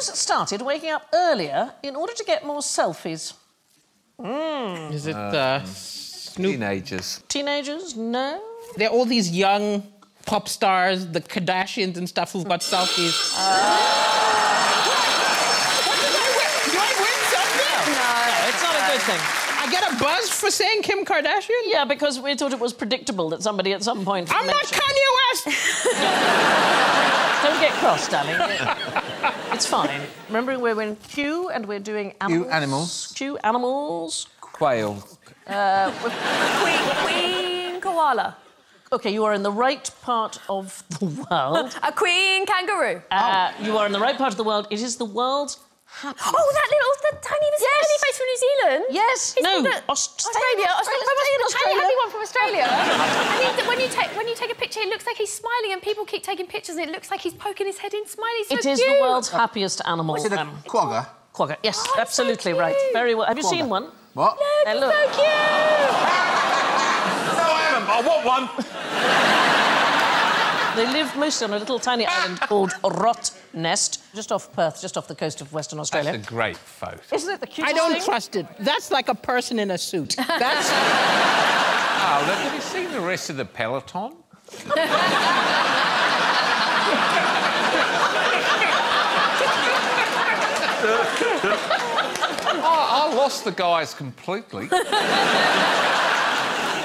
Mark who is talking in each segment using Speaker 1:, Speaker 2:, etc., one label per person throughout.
Speaker 1: Who's started waking up earlier in order to get more selfies?
Speaker 2: Is it uh, Snoop?
Speaker 3: Teenagers.
Speaker 1: Teenagers? No.
Speaker 2: There are all these young pop stars, the Kardashians and stuff, who've got selfies.
Speaker 1: Uh,
Speaker 2: Do I win something?
Speaker 1: No, it's not a good thing.
Speaker 2: I get a buzz for saying Kim Kardashian?
Speaker 1: Yeah, because we thought it was predictable that somebody at some point.
Speaker 2: I'm not
Speaker 1: mentioned-
Speaker 2: Kanye West!
Speaker 1: Don't get cross, darling. it's fine. Remember, we're in Q and we're doing animals.
Speaker 3: Q, animals.
Speaker 1: Q animals.
Speaker 3: Quail.
Speaker 4: Queen, queen koala.
Speaker 1: Okay, you are in the right part of the world.
Speaker 4: A queen kangaroo.
Speaker 1: Uh, you are in the right part of the world. It is the world's happiest.
Speaker 4: Oh, that little, the tiny,
Speaker 1: Yes.
Speaker 4: tiny face from New Zealand.
Speaker 1: Yes.
Speaker 4: He's
Speaker 1: no.
Speaker 4: from the-
Speaker 1: Aust-
Speaker 4: Australia. Australia.
Speaker 1: Australia.
Speaker 4: The tiny happy one from Australia. I mean, that when you take when you take a picture, it looks like he's smiling, and people keep taking pictures, and it looks like he's poking his head in, smiling. So
Speaker 1: It is
Speaker 4: cute.
Speaker 1: the world's happiest animal.
Speaker 3: Is it a
Speaker 1: um,
Speaker 3: quokka?
Speaker 1: quokka. Yes,
Speaker 4: Oh, it's so
Speaker 1: absolutely right.
Speaker 4: cute.
Speaker 1: Very well. Have you seen one?
Speaker 3: What?
Speaker 1: Hey,
Speaker 4: Look,
Speaker 1: look.
Speaker 4: so cute.
Speaker 3: No, I haven't, but I want one.
Speaker 1: They live mostly on a little tiny island called Rot Nest, just off Perth, just off the coast of Western Australia.
Speaker 3: That's a great photo.
Speaker 1: Isn't it the cutest
Speaker 2: I don't
Speaker 1: thing?
Speaker 2: trust it. That's like a person in a suit. That's.
Speaker 3: Oh, look, have you seen the rest of the peloton? Oh, I lost the guys completely.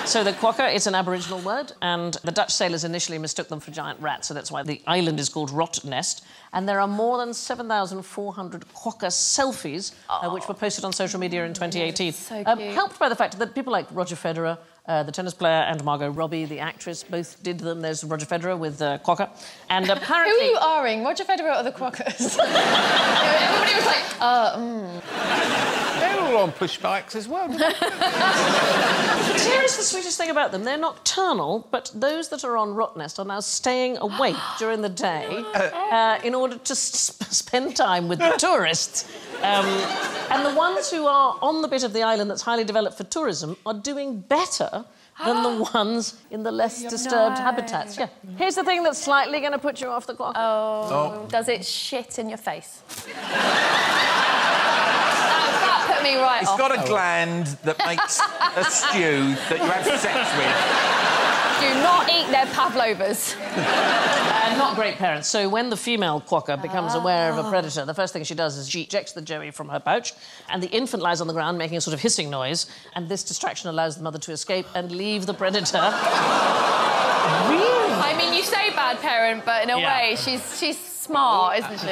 Speaker 1: So the quokka, is an Aboriginal word, and the Dutch sailors initially mistook them for giant rats, so that's why the island is called Rottnest. And there are more than 7,400 quokka selfies, uh, which were posted on social media in 2018.
Speaker 4: So
Speaker 1: Um,
Speaker 4: cute.
Speaker 1: helped by the fact that people like Roger Federer, uh, the tennis player, and Margot Robbie, the actress, both did them. There's Roger Federer with uh, quokka. And apparently...
Speaker 4: Who are you R-ing? Roger Federer or the Quackers? Everybody was like, uh, mm.
Speaker 3: They're all on push bikes as well.
Speaker 1: Here is the sweetest thing about them. They're nocturnal, but those that are on Rottnest are now staying awake during the day uh, in order to s- spend time with the tourists. Um, and the ones who are on the bit of the island that's highly developed for tourism are doing better than the ones in the less disturbed
Speaker 4: No.
Speaker 1: habitats. Yeah. Here's the thing that's slightly going to put you off the quokka.
Speaker 4: Oh, does it shit in your face? that, that put me right
Speaker 3: It's
Speaker 4: off.
Speaker 3: got a gland that makes a stew that you have sex with.
Speaker 4: Do not eat their pavlovas.
Speaker 1: Uh, not great parents. So when the female quokka becomes aware of a predator, the first thing she does is she ejects the joey from her pouch, and the infant lies on the ground making a sort of hissing noise, and this distraction allows the mother to escape and leave the predator. Really?
Speaker 4: I mean, you say bad parent, but in a
Speaker 1: Yeah.
Speaker 4: way, she's she's smart, isn't she?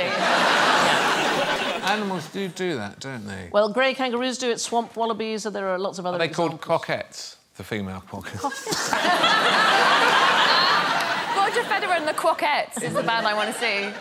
Speaker 3: Animals do do that, don't they?
Speaker 1: Well, grey kangaroos do it, swamp wallabies, and there are lots of other
Speaker 3: Are they called
Speaker 1: examples.
Speaker 3: coquettes? The female quokkas.
Speaker 4: Roger Federer and the Quackettes is the band I want to see.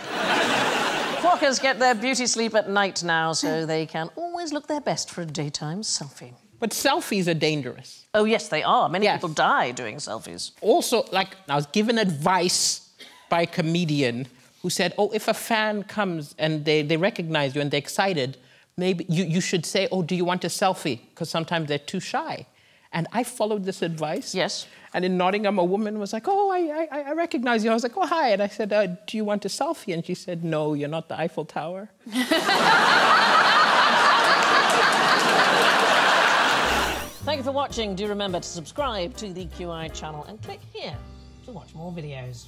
Speaker 1: Quokkas get their beauty sleep at night now, so they can always look their best for a daytime selfie.
Speaker 2: But selfies are dangerous.
Speaker 1: Oh, yes, they are. Many
Speaker 2: Yes.
Speaker 1: people die doing selfies.
Speaker 2: Also, like, I was given advice by a comedian who said, Oh, if a fan comes and they, they recognize you and they're excited, maybe you, you should say, Oh, do you want a selfie? Because sometimes they're too shy. And I followed this advice.
Speaker 1: Yes.
Speaker 2: And in Nottingham, a woman was like, Oh, I, I, I recognize you. I was like, Oh, hi. And I said, uh, Do you want a selfie? And she said, No, you're not the Eiffel Tower.
Speaker 1: Thank you for watching. Do remember to subscribe to the QI channel and click here to watch more videos.